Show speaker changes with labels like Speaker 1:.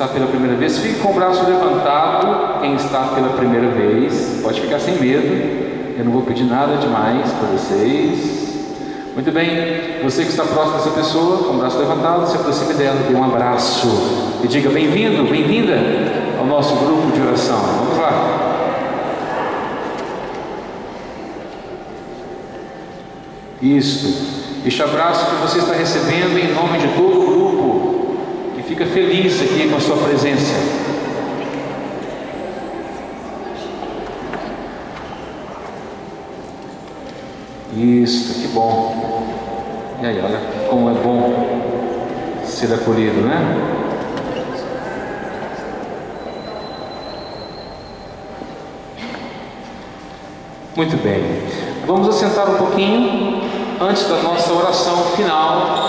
Speaker 1: está pela primeira vez, fique com o braço levantado. Quem está pela primeira vez, pode ficar sem medo. Eu não vou pedir nada demais para vocês. Muito bem, você que está próximo dessa pessoa, com o braço levantado, se aproxime dela, dê um abraço e diga: Bem-vindo, bem-vinda ao nosso grupo de oração. Vamos lá. Isto. Este abraço que você está recebendo em nome de todo o grupo fica feliz aqui com a sua presença. Isso, que bom. E aí, olha como é bom ser acolhido, né? Muito bem. Vamos assentar um pouquinho. Antes da nossa oração final,